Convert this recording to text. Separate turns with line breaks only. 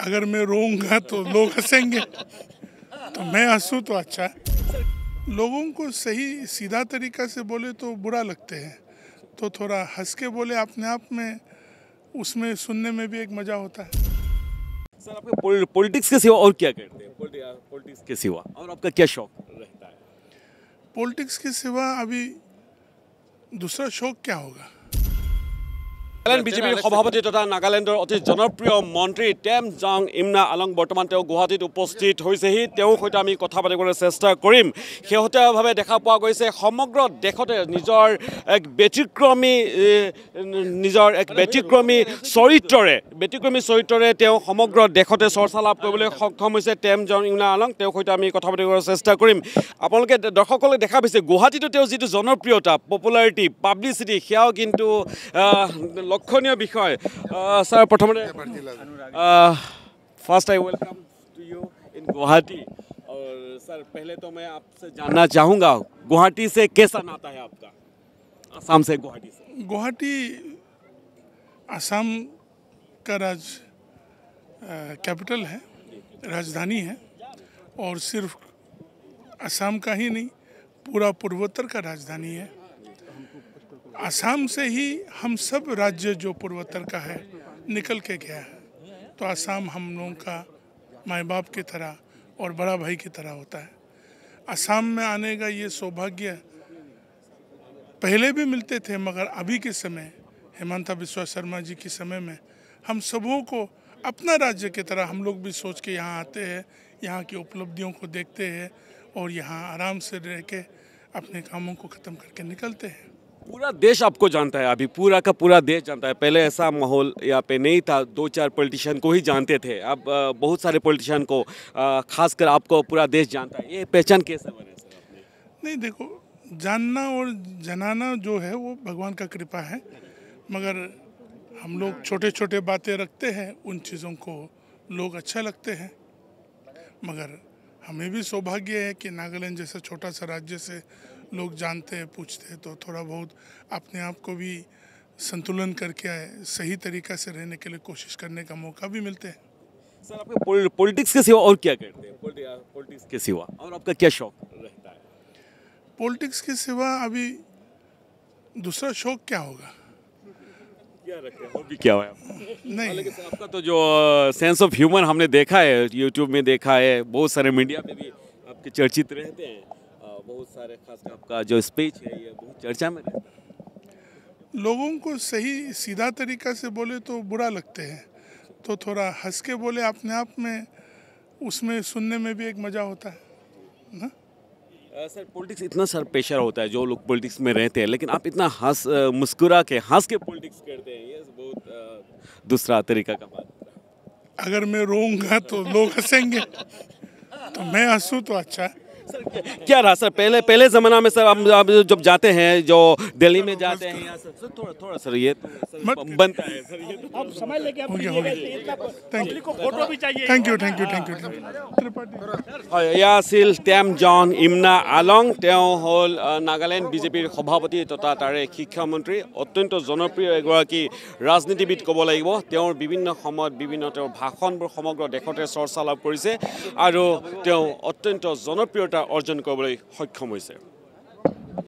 अगर मैं रोऊँगा तो लोग हंसेंगे। तो मैं हंसूँ तो अच्छा। है लोगों को सही सीधा तरीका से बोले तो बुरा लगते हैं। तो थोड़ा हंस के बोले अपने आप में उसमें सुनने में भी एक मज़ा होता है।
सर आपके पॉलिटिक्स के सिवा और क्या करते हैं? पॉलिटिक्स के सिवा। और आपका क्या शौक रहता है?
पॉलिटिक्स के सिवा अभी दूसरा शौक क्या होगा?
নাগালেণ্ড বিজেপিৰ সভাপতি তথা নাগালেণ্ডৰ অতি জনপ্ৰিয় মন্ত্ৰী টেম জং ইমনা আলং বৰ্তমান তেওঁ গুৱাহাটীত উপস্থিত হৈছেহি। তেওঁৰ সৈতে আমি কথা পাতিবলৈ চেষ্টা কৰিম। শেহতীয়াভাৱে দেখা পোৱা গৈছে সমগ্ৰ দেশতে নিজৰ এক ব্যতিক্ৰমী নিজৰ এক ব্যতিক্ৰমী চৰিত্ৰৰে ব্যতিক্ৰমী চৰিত্ৰৰে তেওঁ সমগ্ৰ দেশতে চৰ্চা লাভ কৰিবলৈ সক্ষম হৈছে টেম জং ইমনা আলং। তেওঁৰ সৈতে আমি কথা পাতিবলৈ চেষ্টা কৰিম। আপোনালোকে দৰ্শকসকলে দেখা পাইছে গুৱাহাটীতো তেওঁৰ যিটো জনপ্ৰিয়তা পপুলাৰিটি পাব্লিচিটি সেয়াও কিন্তু লক্ষণীয় বিষয় আহ, ছাৰ প্ৰথমতে first I welcome to you in Guwahati और सर पहले तो मैं आपसे जानना चाहूँगा गुवाहाटी से कैसा नाता है आपका आसाम से गुवाहाटी से
गुवाहाटी असम का राज कैपिटल है राजधानी है और सिर्फ असम का ही नहीं पूरा पूर्वोत्तर का राजधानी है असम से ही हम सब राज्य जो पूर्वोत्तर का है, निकल के गया है। तो आसाम हम लोगों का माँ बाप की तरह और बड़ा भाई की तरह होता है। आसाम में आने का ये सौभाग्य पहले भी मिलते थे, मगर अभी के समय, हेमंता बिस्वा शर्मा जी के समय में, हम सबों को अपना राज्य की तरह हम लोग भी सोच के यहाँ आते हैं, यहाँ की उपलब्धियों को देखते हैं और यहाँ आराम से रह के अपने कामों को ख़त्म करके निकलते हैं।
पूरा देश आपको जानता है, अभी पूरा का पूरा देश जानता है। पहले ऐसा माहौल यहाँ पे नहीं था, दो चार पॉलिटिशियन को ही जानते थे। अब बहुत सारे पॉलिटिशियन को खासकर आपको पूरा देश जानता है। ये पहचान कैसे बने
नहीं, देखो, जानना और जनाना जो है, वो भगवान का कृपा है। मगर हम लोग छोटे छोटे बातें रखते हैं, उन चीज़ों को लोग अच्छा लगते हैं। मगर हमें भी सौभाग्य है कि नागालैंड जैसा छोटा सा राज्य से लोग जानते हैं पूछते हैं तो थोड़ा बहुत अपने आप को भी संतुलन करके आए सही तरीका से रहने के लिए कोशिश करने का मौका भी मिलते हैं।
सर आपके पॉलिटिक्स के सिवा और क्या करते हैं? पॉलिटिक्स के सिवा और आपका क्या शौक रहता है?
पॉलिटिक्स के सिवा अभी दूसरा शौक क्या होगा?
क्या हॉबी क्या है
नहीं।
लेकिन आपका तो जो सेंस ऑफ़ ह्यूमर हमने देखा है यूट्यूब में देखा है बहुत सारे मीडिया में भी आपके चर्चित रहते हैं। बहुत सारे खासकर आपका जो स्पीच है ये बहुत चर्चा में रहता है।
लोगों को सही सीधा तरीका से बोले तो बुरा लगते हैं। तो थोड़ा हंस के बोले अपने आप में उसमें सुनने में भी एक मज़ा होता है ना?
सर पॉलिटिक्स इतना सर प्रेशर होता है जो लोग पॉलिटिक्स में रहते हैं लेकिन आप इतना हंस मुस्कुरा के हंस के पॉलिटिक्स करते हैं ये बहुत दूसरा तरीका का बात
अगर मैं रोऊँगा तो लोग हंसेंगे। तो मैं हंसूँ तो अच्छा। है
क्या- क्या रहा सर पहले पहले ज़माना में सर हम आप जब जाते हैं जो दिल्ली में जाते हैं या सर, सर थोड़ा थोड़ा सर ये तो सर
मत-
बनता है सर ये तो
अब समय लेके आप
हो गया, हो गया।
पब्लिक को फोटो भी चाहिए
thank you thank you thank you Tripathi
হয় এয়া আছিল টেম জন ইমনা আলং তেওঁ হ'ল আহ, নাগালেণ্ড বিজেপিৰ সভাপতি তথা তাৰে শিক্ষামন্ত্ৰী অত্যন্ত জনপ্ৰিয় এগৰাকী ৰাজনীতিবিদ ক'ব লাগিব তেওঁৰ বিভিন্ন সময়ত বিভিন্ন তেওঁৰ ভাষণবোৰ সমগ্ৰ দেশতে চৰ্চা লাভ কৰিছে আৰু তেওঁ অত্যন্ত জনপ্ৰিয়তা অৰ্জন কৰিবলৈ সক্ষম হৈছে।